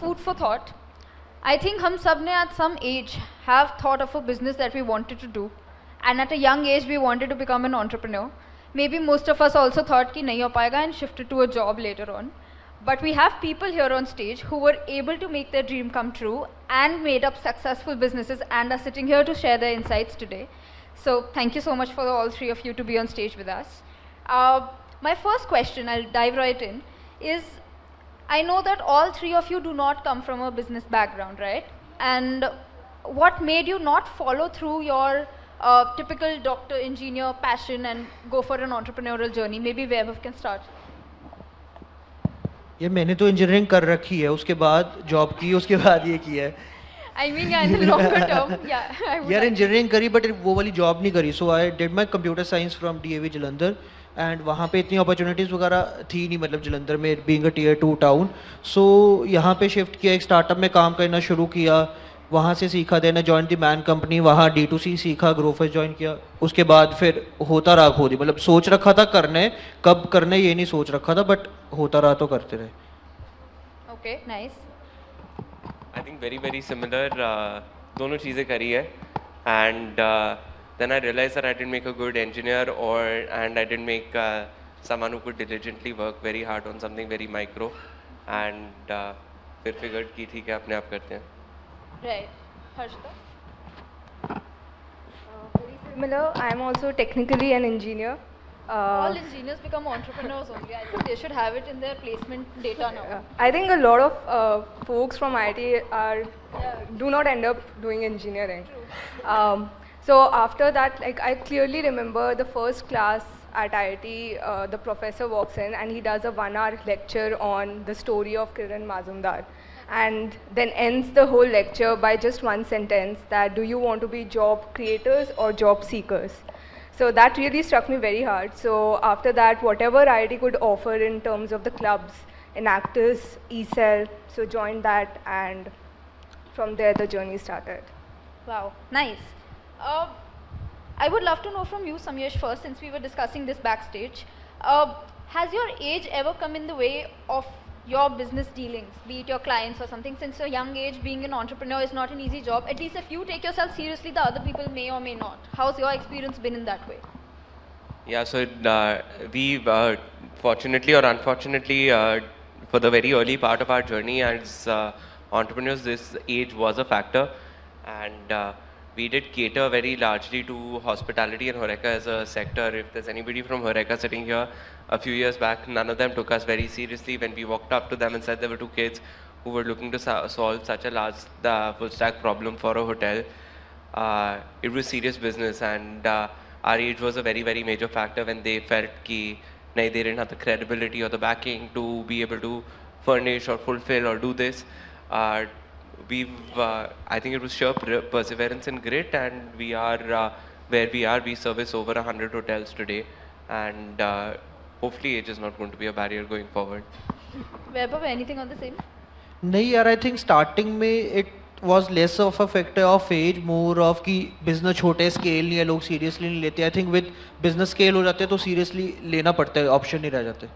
food for thought. I think hum sab ne at some age have thought of a business that we wanted to do. And at a young age, we wanted to become an entrepreneur. Maybe most of us also thought ki nahi ho payega and shifted to a job later on. But we have people here on stage who were able to make their dream come true and made up successful businesses and are sitting here to share their insights today. So thank you so much for all three of you to be on stage with us. Uh, my first question, I'll dive right in, is I know that all three of you do not come from a business background, right? And what made you not follow through your uh, typical doctor, engineer passion and go for an entrepreneurial journey? Maybe Vaibhav can start. ये मैंने तो engineering कर रखी है उसके बाद job की उसके बाद ये किया है I mean, yeah, in the longer term, yeah. I would यार इंजीनियरिंग करी बट वो वाली जॉब नहीं करी. So I did my computer science from D Jalandhar and वहाँ पे इतनी अपॉर्चुनिटीज़ वगैरह थी नहीं मतलब जलंधर में being a tier two town so यहाँ पे शिफ्ट किया एक स्टार्टअप में काम करना शुरू किया. वहाँ से सीखा देना जॉइन दी मैन कंपनी वहाँ डी टू सी सीखा ग्रोफर्स ज्वाइन किया. उसके बाद फिर होता रहा खुद ही. मतलब सोच रखा था करने कब करने ये नहीं सोच रखा था बट होता रहा तो करते रहे. Okay, nice. I think very very similar दोनों चीज़ें करी है. And then I realise that I didn't make a good engineer और and I didn't make someone who diligently work very hard on something very micro and फिर figure की ठीक है अपने आप करते हैं. मिलो I am also technically an engineer Uh, All engineers become entrepreneurs only. I think they should have it in their placement data now. I think a lot of uh, folks from IIT are do not end up doing engineering. Um, so after that, like I clearly remember the first class at IIT, uh, the professor walks in and he does a one-hour lecture on the story of Kiran Mazumdar, and then ends the whole lecture by just one sentence that do you want to be job creators or job seekers? So that really struck me very hard. So after that, whatever IIT could offer in terms of the clubs, Enactus, eCell, so joined that, and from there the journey started. Wow, nice. Uh, I would love to know from you, Samyesh, first, since we were discussing this backstage. Uh, has your age ever come in the way of your business dealings, be it your clients or something? Since a young age, being an entrepreneur is not an easy job. At least if you take yourself seriously, the other people may or may not. How's your experience been in that way? Yeah, so uh, we uh, fortunately or unfortunately, uh, for the very early part of our journey as uh, entrepreneurs, this age was a factor, and uh, we did cater very largely to hospitality and Horeca as a sector. If there's anybody from Horeca sitting here, a few years back, none of them took us very seriously when we walked up to them and said there were two kids who were looking to so- solve such a large uh, full stack problem for a hotel uh, it was serious business and uh, our age was a very very major factor when they felt nahi, they didn't have the credibility or the backing to be able to furnish or fulfill or do this uh, we've uh, i think it was sheer per- perseverance and grit and we are uh, where we are we service over 100 hotels today and uh, hopefully age is not going to be a barrier going forward Vaibhav, anything on the same? नहीं यार I think starting में it was less of a factor of age more of कि business छोटे scale नहीं है लोग seriously नहीं लेते I think with business scale हो जाते हैं तो सीरियसली लेना पड़ता है ऑप्शन नहीं रह जाते.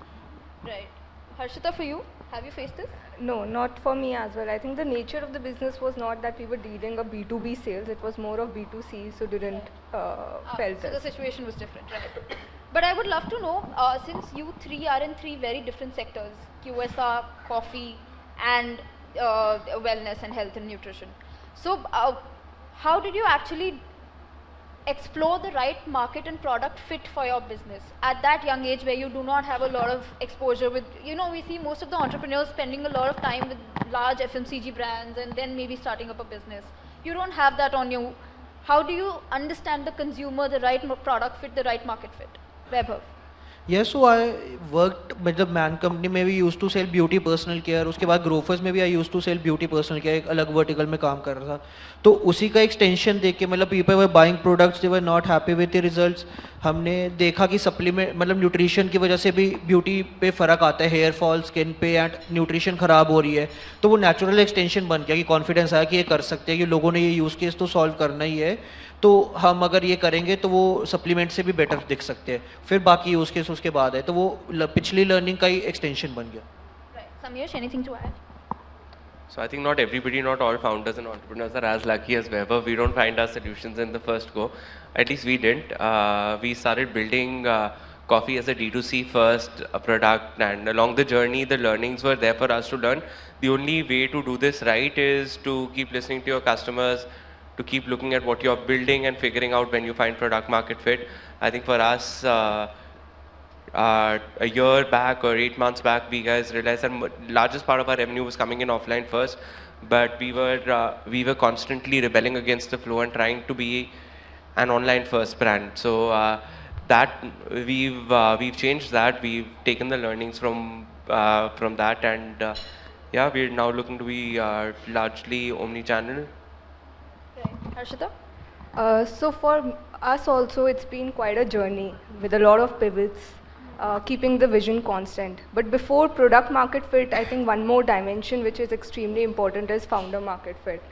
Harshita, for you, have you faced this? No, not for me as well. I think the nature of the business was not that we were dealing a B2B sales, it was more of B2C, so didn't uh, Ah, felt so the situation was different, right? But I would love to know, uh, since you three are in three very different sectors, QSR, coffee, and uh, wellness and health and nutrition. So, uh, how did you actually explore the right market and product fit for your business. At that young age where you do not have a lot of exposure with you know we see most of the entrepreneurs spending a lot of time with large fmcg brands and then maybe starting up a business. You don't have that on you how do you understand the consumer the right product fit the right market fit? Vaibhav. Yes so I work मतलब man company में भी use to sell beauty personal care उसके बाद Grofers में भी I use to sell beauty personal care एक अलग vertical में काम कर रहा था। तो उसी का एक्सटेंशन देख के मतलब people were buying products they were not happy with the results हमने देखा कि सप्लीमेंट मतलब न्यूट्रिशन की वजह से भी ब्यूटी पे फ़र्क आता है। हेयर फॉल स्किन पे एंड न्यूट्रिशन ख़राब हो रही है। तो वो नेचुरल एक्सटेंशन बन गया कि कॉन्फिडेंस आया कि ये कर सकते हैं, कि लोगों ने ये यूज़ केस तो सॉल्व करना ही है। तो हम अगर ये करेंगे तो वो सप्लीमेंट से भी बेटर दिख सकते हैं फिर बाकी यूज़ केस उसके बाद है तो वो पिछली लर्निंग का ही एक्सटेंशन बन गया So I think not everybody, not all founders and entrepreneurs are as lucky as Vaibhav. We don't find our solutions in the first go. At least we didn't. Uh, we started building uh, coffee as a D2C first a product and along the journey the learnings were there for us to learn. The only way to do this right is to keep listening to your customers, to keep looking at what you're building and figuring out when you find product market fit. I think for us, uh, uh, a year back or eight months back, we guys realized that largest part of our revenue was coming in offline first, but we were uh, we were constantly rebelling against the flow and trying to be an online first brand. So uh, that we've uh, we've changed that. We've taken the learnings from uh, from that, and uh, yeah, we're now looking to be largely omni-channel. Right. Harshita. Uh, so for us also, it's been quite a journey with a lot of pivots uh, keeping the vision constant. But before product market fit, I think one more dimension which is extremely important is founder market fit.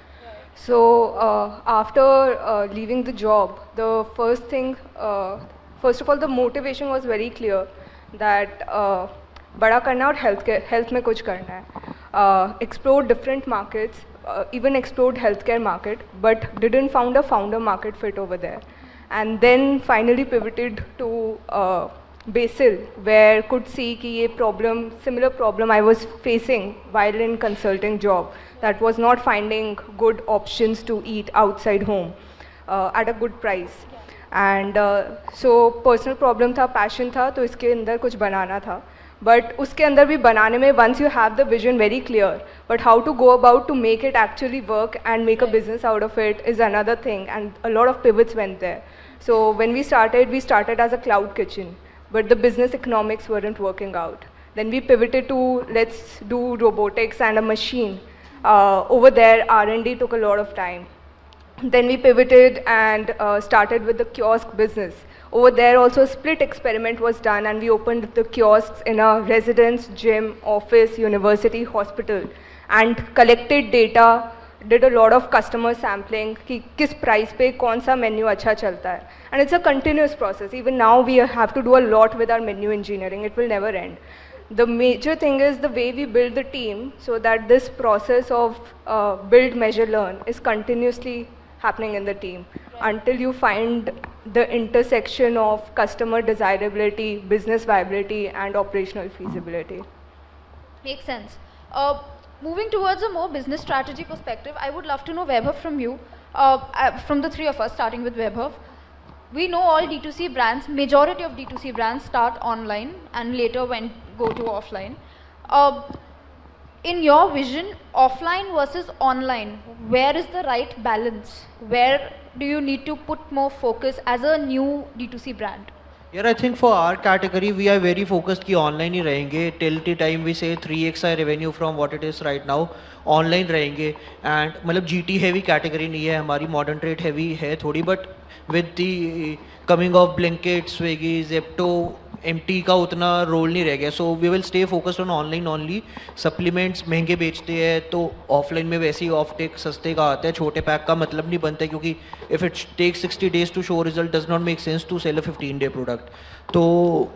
So uh, after uh, leaving the job, the first thing, uh, first of all, the motivation was very clear that uh, बड़ा करना और health health में कुछ करना है. Uh, explore different markets, uh, even explored healthcare market, but didn't found a founder market fit over there. And then finally pivoted to uh, Basil, where could see ki problem, similar problem I was facing while in consulting job, that was not finding good options to eat outside home uh, at a good price. Uh, so personal problem था, passion था, तो इसके अंदर कुछ बनाना था. but uske andar bhi banane mein once you have the vision very clear but how to go about to make it actually work and make a business out of it is another thing and a lot of pivots went there. So when we started we started as a cloud kitchen but the business economics weren't working out. Then we pivoted to let's do robotics and a machine. Uh, over there r&d took a lot of time. Then we pivoted and uh, started with the kiosk business. Over there also a split experiment was done and we opened the kiosks in a residence, gym, office, university, hospital and collected data did a lot of customer sampling कि किस price पे कौन सा menu अच्छा चलता है and it's a continuous process even now we have to do a lot with our menu engineering it will never end the major thing is the way we build the team so that this process of uh, build measure learn is continuously happening in the team until you find the intersection of customer desirability business viability and operational feasibility makes sense uh, moving towards a more business strategy perspective, I would love to know Vaibhav from you, uh, uh, from the three of us, starting with Vaibhav. We know all D2C brands, majority of D2C brands start online and later when go to offline. Uh, in your vision, offline versus online, where is the right balance? Where do you need to put more focus as a new D2C brand? यार I think for are category we are very focused कि online ही रहेंगे till T time we से three x I revenue from what it is right now online रहेंगे and मतलब G T heavy category नहीं है हमारी modern trade heavy है थोड़ी but with the coming of Blinkit Swiggy Zepto MT का उतना रोल नहीं रह गया। So we will stay focused on online only supplements महँगे बेचते हैं तो ऑफलाइन में वैसे ही ऑफ़ टेक सस्ते का आता है। छोटे पैक का मतलब नहीं बनता क्योंकि if it take sixty days to show result does not make sense to sell a fifteen day product तो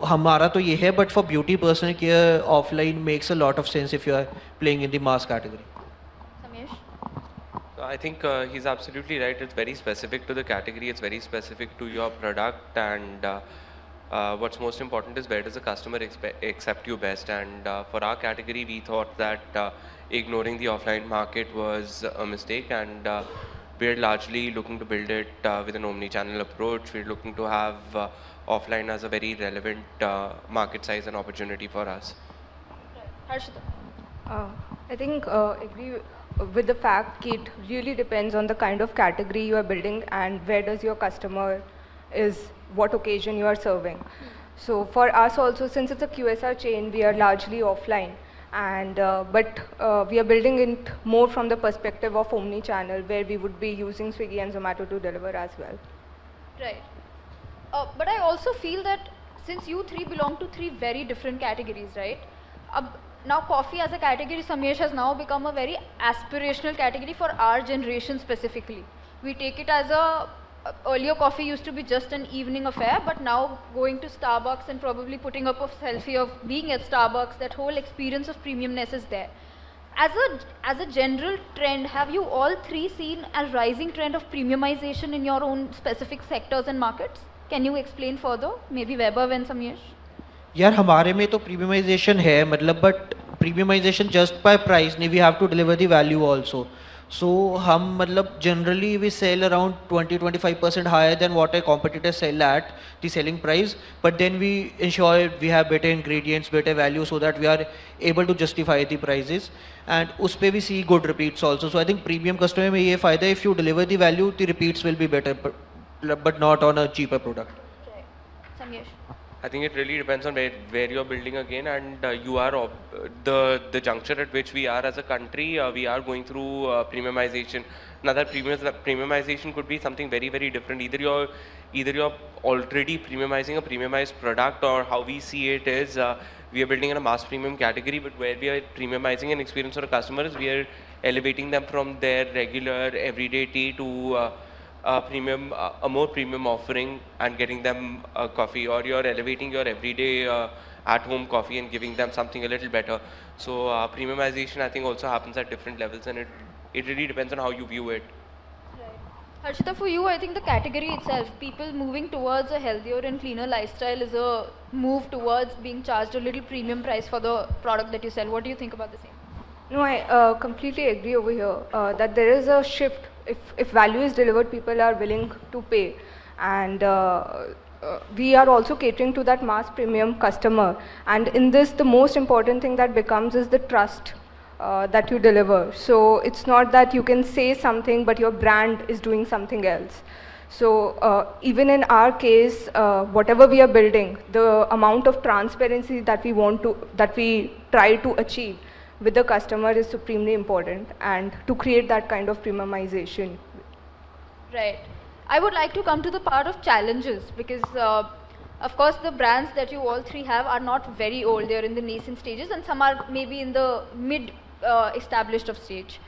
हमारा तो ये है but for beauty personal care offline makes a lot of sense if you are playing in the mass category I think uh, he's absolutely right. It's very specific to the category. It's very specific to your product and uh, uh, what's most important is where does the customer accept you best? And uh, for our category we thought that uh, ignoring the offline market was a mistake and uh, we're largely looking to build it uh, with an omni-channel approach. We're looking to have uh, offline as a very relevant market size and opportunity for us. Harshita. I think agree with the fact that it really depends on the kind of category you are building and where does your customer is what occasion you are serving. So for us also, since it's a QSR chain, we are largely offline. And, uh, but uh, we are building it more from the perspective of omni-channel, where we would be using Swiggy and Zomato to deliver as well. Right. Uh, but I also feel that since you three belong to three very different categories, right? now coffee as a category, Samyesh, has now become a very aspirational category for our generation specifically. We take it as a uh, earlier coffee used to be just an evening affair but now going to starbucks and probably putting up a selfie of being at starbucks that whole experience of premiumness is there. As a as a general trend have you all three seen a rising trend of premiumization in your own specific sectors and markets? Can you explain further? Maybe Vaibhav and samyesh यार हमारे में तो premiumisation है मतलब but premiumisation just by price नहीं we have to deliver the value also so हम मतलब generally we sell around 20 25 percent higher than what a competitor sell at the selling price but then we ensure we have better ingredients better value so that we are able to justify the prices and उस पर we see good repeats also so I think premium customer में ये फ़ायदा if you deliver the value the repeats will be better but not on a cheaper product. I think it really depends on where, where you're building again, and uh, you are the the juncture at which we are as a country. Uh, we are going through uh, premiumization. Now that premium, premiumization could be something very very different. Either you're either you're already premiumizing a premiumized product, or how we see it is uh, we are building in a mass premium category, but where we are premiumizing an experience for the customers, we are elevating them from their regular everyday tea to uh, a premium, uh, a more premium offering and getting them a coffee, or you're elevating your everyday uh, at-home coffee and giving them something a little better. So uh, premiumization, I think, also happens at different levels, and it it really depends on how you view it. Harshita, for you, I think the category itself, people moving towards a healthier and cleaner lifestyle is a move towards being charged a little premium price for the product that you sell. What do you think about the same? No, I uh, completely agree over here uh, that there is a shift. If, if value is delivered, people are willing to pay. And uh, uh, we are also catering to that mass premium customer. And in this, the most important thing that becomes is the trust uh, that you deliver. So it's not that you can say something, but your brand is doing something else. So uh, even in our case, uh, whatever we are building, the amount of transparency that we want to, that we try to achieve with the customer is supremely important and to create that kind of premiumization. Right. I would like to come to the part of challenges because, uh, of course, the brands that you all three have are not very old. They're in the nascent stages, and some are maybe in the mid uh, established of stage.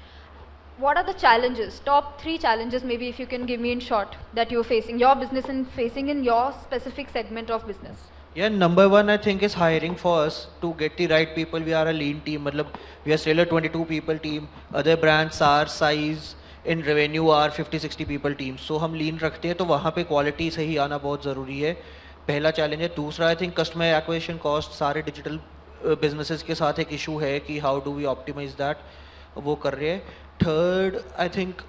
What are the challenges? Top three challenges, maybe if you can give me in short, that you're facing, your business and facing in your specific segment of business. Yeah, number one I think is hiring for us to get the right people. We are a lean team. मतलब we are still a 22 people team. Other brands are size in revenue are 50-60 people team. So हम lean रखते हैं तो वहाँ पे quality सही आना बहुत ज़रूरी है पहला चैलेंज है दूसरा I think customer acquisition cost सारे डिजिटल बिजनेसेस के साथ एक इशू है कि how do we optimise that वो कर रहे हैं third I think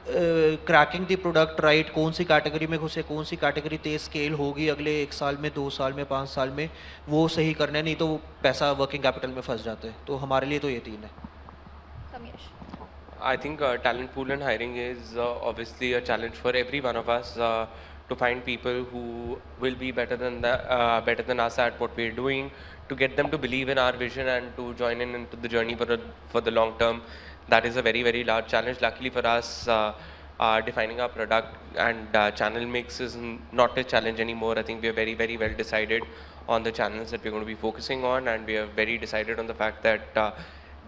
cracking the product right कौन सी कैटेगरी में घुसे कौन सी कैटेगरी तेज स्केल होगी अगले एक साल में दो साल में पाँच साल में? वो सही करने नहीं तो पैसा वर्किंग कैपिटल में फंस जाते हैं। तो हमारे लिए तो ये तीन है। I think talent pool and hiring is obviously challenge for every one of us to find people who will be better than better than us at what we are doing to get them to believe in our vision and to join in to the journey for the long term That is a very very large challenge. Luckily for us, uh, uh, defining our product and uh, channel mix is not a challenge anymore. I think we are very very well decided on the channels that we're going to be focusing on, and we are very decided on the fact that.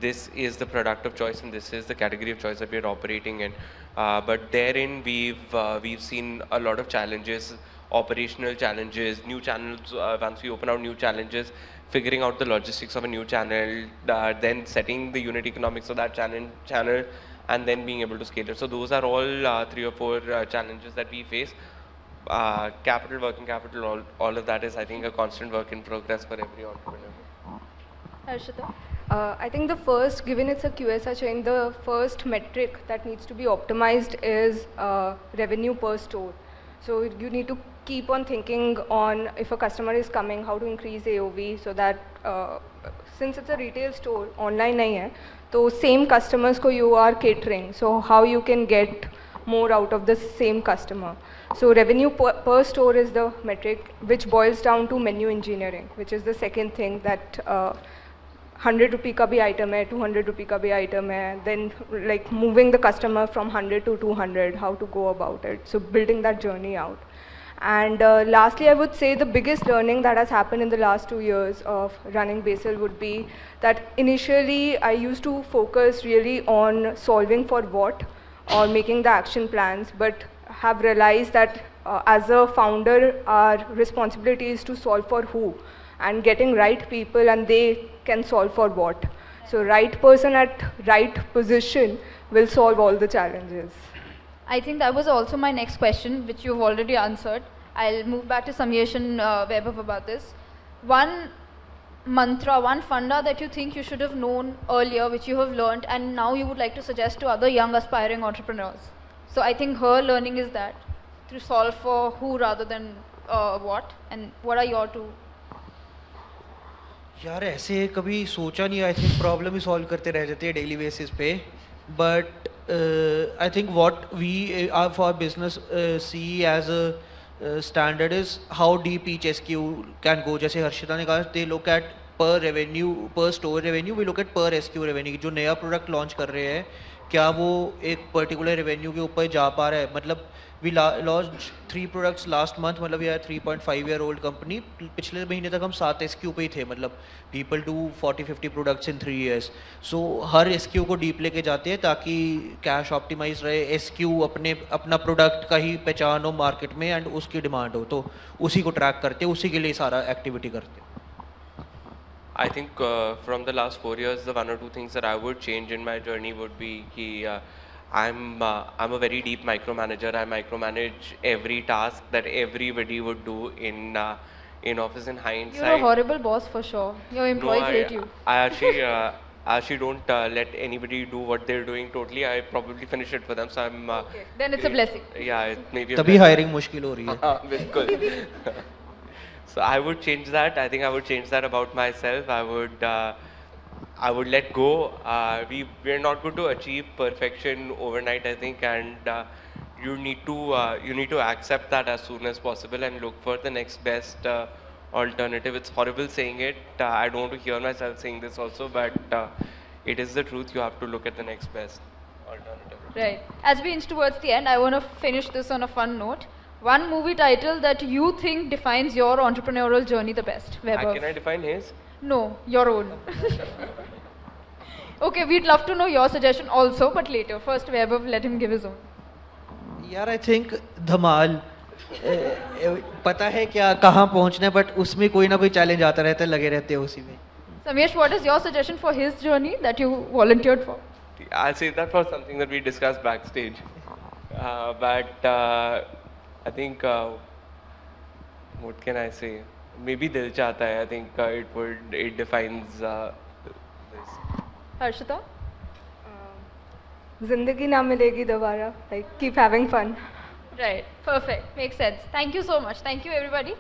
This is the product of choice and this is the category of choice that we're operating in. Uh, but therein we've uh, we've seen a lot of challenges, operational challenges, new channels. Uh, once we open out new challenges, figuring out the logistics of a new channel, uh, then setting the unit economics of that channel, channel, and then being able to scale it. So those are all uh, three or four uh, challenges that we face. Uh, capital, working capital, all, all of that is, I think, a constant work in progress for every entrepreneur. Harshita. Uh, I think the first, given it's a QSR chain, the first metric that needs to be optimized is uh, revenue per store. So you need to keep on thinking on if a customer is coming, how to increase AOV so that uh, since it's a retail store, online nahi hai, so same customers ko you are catering. So how you can get more out of the same customer. So revenue per, per store is the metric which boils down to menu engineering, which is the second thing that uh, 100 rupee ka bhi item hai, 200 rupee ka bhi item hai, then like moving the customer from 100 to 200, how to go about it. So building that journey out. And uh, lastly, I would say the biggest learning that has happened in the last two years of running Basil would be that initially I used to focus really on solving for what or making the action plans, but have realized that uh, as a founder, our responsibility is to solve for who and getting right people and they can solve for what. So right person at right position will solve all the challenges. I think that was also my next question, which you've already answered. I'll move back to Samyesh and uh, Vaibhav about this. One mantra, one funda that you think you should have known earlier, which you have learned, and now you would like to suggest to other young aspiring entrepreneurs. So I think her learning is that to solve for who rather than uh, what, and what are your two? यार ऐसे कभी सोचा नहीं I think problem ही solve करते रह जाते हैं डेली बेसिस पे but I think what we are for business C as a standard is how deep each S Q can go जैसे हर्षिता ने कहा they look at per revenue per store revenue we look at per SKU revenue जो नया product launch कर रहे हैं, क्या वो एक पर्टिकुलर रेवेन्यू के ऊपर जा पा रहा है? मतलब we launch three products last month मतलब our three point five year old company पिछले महीने तक हम सात एस क्यू पे ही थे मतलब people do forty fifty products in three years so her ass Q को डीप लेके जाते हैं ताकि कैश ऑप्टिमाइज रहे एस क्यू अपने, अपना प्रोडक्ट का ही पहचान हो मार्केट में एंड उसकी डिमांड हो तो उसी को ट्रैक करते उसी के लिए सारा एक्टिविटी करते I think uh, from the last four years, the one or two things that I would change in my journey would be ki, uh, I'm uh, I'm a very deep micromanager. I micromanage every task that everybody would do in uh, in office. In hindsight, You're a horrible boss for sure. Your employees no, I, hate you. I actually uh, I actually don't uh, let anybody do what they're doing totally. I probably finish it for them. So I'm. Uh, Okay, then it's a blessing. Yeah, it may be. a तभी blessing. Hiring मुश्किल हो रही है हाँ, बिल्कुल so I would change that. I think I would change that about myself. I would uh, I would let go. Uh, we we're not going to achieve perfection overnight. I think, and uh, you need to uh, you need to accept that as soon as possible and look for the next best uh, alternative. It's horrible saying it. Uh, I don't want to hear myself saying this also, but uh, it is the truth. You have to look at the next best alternative. Right. As we inch towards the end, I want to finish this on a fun note. One movie title that you think defines your entrepreneurial journey the best. Uh, Vaibhav. can I define his? No, your own. okay, we'd love to know your suggestion also, but later. First, Vaibhav, let him give his own. यार I think धमाल ए, ए, पता है क्या कहाँ पहुँचना है but उसमें कोई ना कोई चैलेंज आता रहता है लगे रहते हैं उसी में Samesh, what is your suggestion for his journey that you volunteered for? I'll save that for something that we discussed backstage. Uh, but uh, I think, uh, what can I say? Maybe Dil Chahta Hai. I think uh, it would it defines uh, this. Harshita? Zindagi na milegi dobara. Like keep having fun. Right. Perfect. Makes sense. Thank you so much. Thank you, everybody.